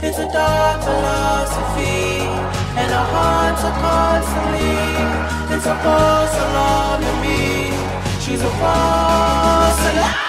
It's a dark philosophy, and our hearts are constantly. It's a false alarm to me. She's a false alarm.